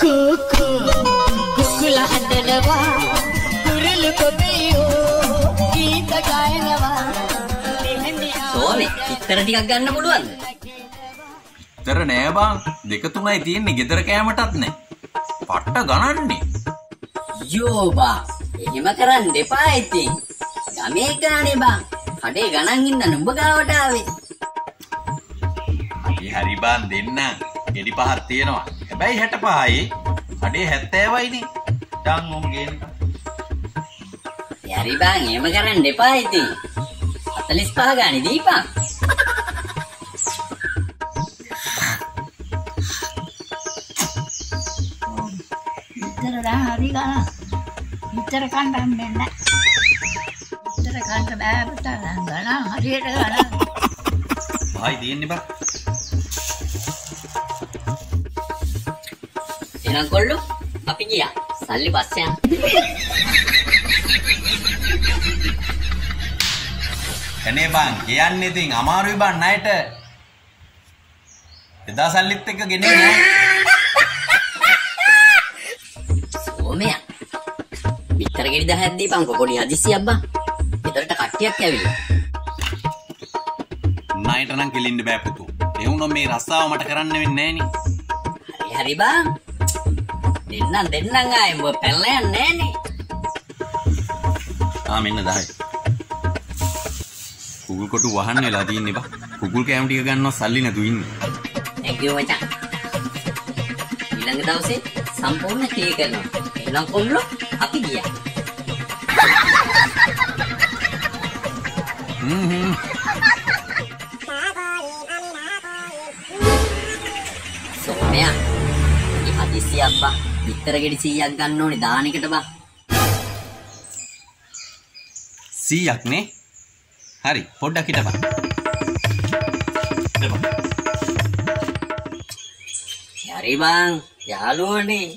කුකු කුකුල හඬනවා කුරුළු කොබියෝ ගීත ගායනවා සෝමි ඉතර ටිකක් ගන්න පුළුවන්ද? තර නෑ බං දෙක තුනයි තියෙන්නේ ගෙදර කෑමටත් නෑ පට්ට ගණන්නේ යෝ බා එහෙම කරන්න එපා ඉතින්. ගමේ ගානේ බං. කඩේ ගණන් ඉන්න නුඹ ගාවට ආවේ. හරි හරි බං දෙන්න ගෙඩි පහක් තියෙනවා හැබැයි හැට පහයි අඩේ හැත්තෑවයිනේ. ඩං ඔම ගේන්න. හරි බං එහෙම කරන්න එපා ඉතින්. 45 ගානේ දීපන්. විතර දැන් හරි ගන්න විතර කන්න දෙන්න විතර කන්න බෑ පුතා. ගණන් හරියට ගණන්. භායි තියෙන්නේ බං එහෙනම් කොල්ලෝ අපි ගියා. සල්ලි පස්සේ යන්න. අනේ බං කියන්නේ ඉතින් අමාරුයි බං ණයට එදා සල්ලිත් එක්ක ගෙනේ නෑ සෝමයා. විතර ගෙඩි 10ක් දීපන්කෝ පොඩි හදිස්සියක් බං. ගෙදරට කට්ටියක් ඇවිල්ලා. ණයට නම් කෙලින්න බෑ පුතු ඒ වුණොත් මේ රස්සාව මට කරන්න වෙන්නේ නෑනේ හරි හරි බං. දෙන්නම් දෙන්නම් ආයේ. මො පැනලා යන්නේ නෑනේ ආ මෙන්න 10යි කුගුල් කොටු වහන්න වෙලා තියෙන්නේ බා කුගුල් කෑම ටික ගන්නවා සල්ලි නැතු ඉන්නේ. Thank you මචං. ඊළඟ දවසේ සම්පූර්ණ ක්ලියර් කරනවා. එහෙනම් කොල්ලෝ අපි ගියා. හ්ම් හ්ම්. සොම්මයා 200ක් බා. විතර ගෙඩි 100ක් ගන්න ඕනේ දානෙකට බා. 100ක් නේ? හරි පොඩ්ඩක් හිටපන්. දෙපන්. හරි බං යාළුවනේ.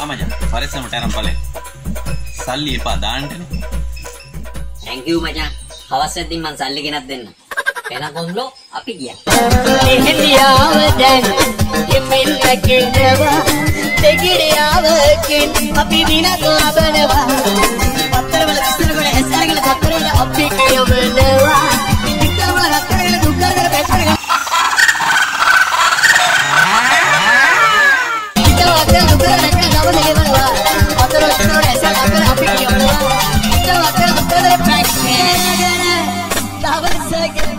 ආමජන් පරිස්සමට ආරම්භ බලන්න. සල්ලි එපා දාන්නනේ. thank you මචං. හවස් වෙද්දී මං සල්ලි ගෙනත් දෙන්නම්. වෙනකොල්ලෝ අපි ගියා. එහෙලියාව දැන් කිමිල් නැකිනවා. දෙගිරියාව කින් අපි විනසලා බලනවා. පතරවල විස්තරවල හැසරගල පතරවල අපි කියවනවා. විතරවල හතරවල දුක්කර බැසරගල Second.